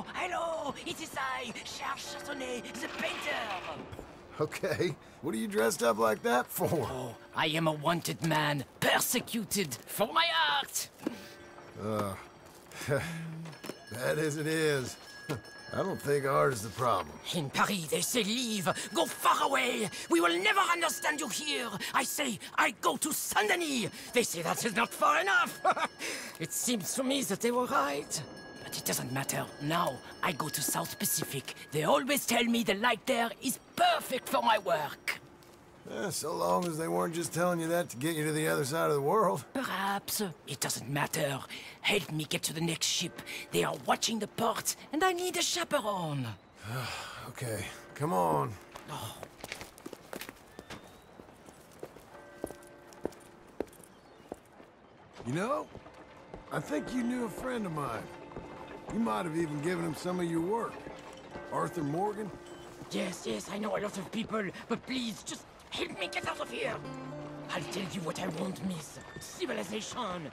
Hello, hello, it is I, Charles Châtenay, the painter. Okay, what are you dressed up like that for? Oh, I am a wanted man, persecuted for my art. Uh, that is it is. I don't think art is the problem. In Paris, they say leave, go far away. We will never understand you here. I say, I go to Saint-Denis. They say that is not far enough. it seems to me that they were right. But it doesn't matter. Now, I go to South Pacific. They always tell me the light there is perfect for my work. Eh, so long as they weren't just telling you that to get you to the other side of the world. Perhaps. It doesn't matter. Help me get to the next ship. They are watching the port, and I need a chaperone. Okay, come on. You know, I think you knew a friend of mine. You might have even given him some of your work. Arthur Morgan? Yes, yes, I know a lot of people, but please, just help me get out of here. I'll tell you what I want, miss. Civilization.